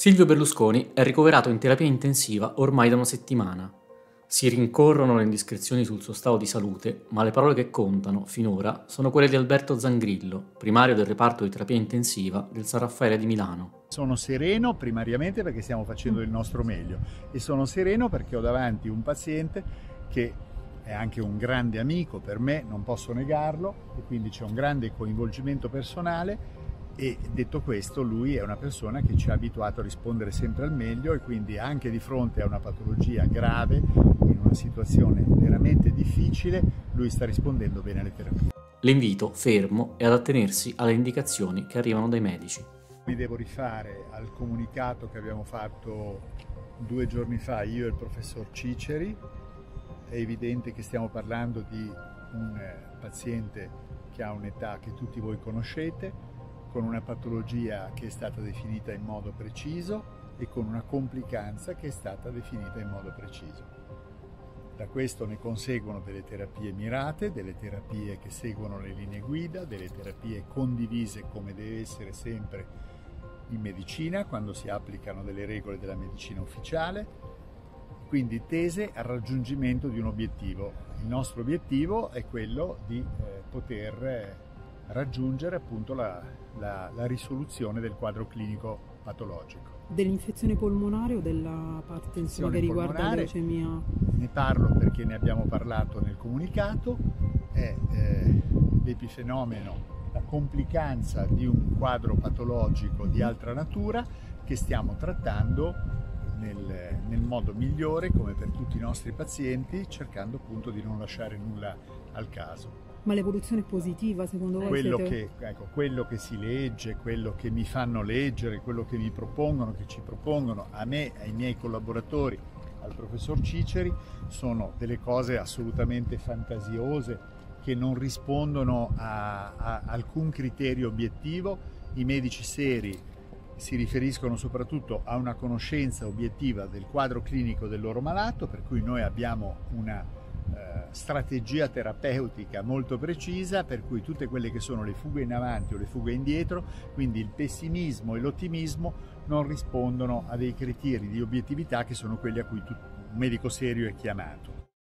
Silvio Berlusconi è ricoverato in terapia intensiva ormai da una settimana. Si rincorrono le indiscrezioni sul suo stato di salute, ma le parole che contano, finora, sono quelle di Alberto Zangrillo, primario del reparto di terapia intensiva del San Raffaele di Milano. Sono sereno primariamente perché stiamo facendo il nostro meglio e sono sereno perché ho davanti un paziente che è anche un grande amico per me, non posso negarlo, e quindi c'è un grande coinvolgimento personale e detto questo lui è una persona che ci ha abituato a rispondere sempre al meglio e quindi anche di fronte a una patologia grave, in una situazione veramente difficile, lui sta rispondendo bene alle terapie. L'invito fermo è ad attenersi alle indicazioni che arrivano dai medici. Mi devo rifare al comunicato che abbiamo fatto due giorni fa io e il professor Ciceri. È evidente che stiamo parlando di un eh, paziente che ha un'età che tutti voi conoscete, con una patologia che è stata definita in modo preciso e con una complicanza che è stata definita in modo preciso. Da questo ne conseguono delle terapie mirate, delle terapie che seguono le linee guida, delle terapie condivise come deve essere sempre in medicina quando si applicano delle regole della medicina ufficiale, quindi tese al raggiungimento di un obiettivo. Il nostro obiettivo è quello di eh, poter eh, raggiungere appunto la, la, la risoluzione del quadro clinico patologico. Dell'infezione polmonare o della parte insomma, che riguarda la leucemia? Ne parlo perché ne abbiamo parlato nel comunicato, è eh, l'epifenomeno, la complicanza di un quadro patologico di altra natura che stiamo trattando nel, nel, modo migliore come per tutti i nostri pazienti cercando appunto di non lasciare nulla al caso. Ma l'evoluzione è positiva secondo voi? Quello, siete... che, ecco, quello che si legge, quello che mi fanno leggere, quello che mi propongono, che ci propongono a me, ai miei collaboratori, al professor Ciceri, sono delle cose assolutamente fantasiose che non rispondono a, a alcun criterio obiettivo. I medici seri si riferiscono soprattutto a una conoscenza obiettiva del quadro clinico del loro malato, per cui noi abbiamo una eh, strategia terapeutica molto precisa per cui tutte quelle che sono le fughe in avanti o le fughe indietro, quindi il pessimismo e l'ottimismo non rispondono a dei criteri di obiettività che sono quelli a cui un medico serio è chiamato.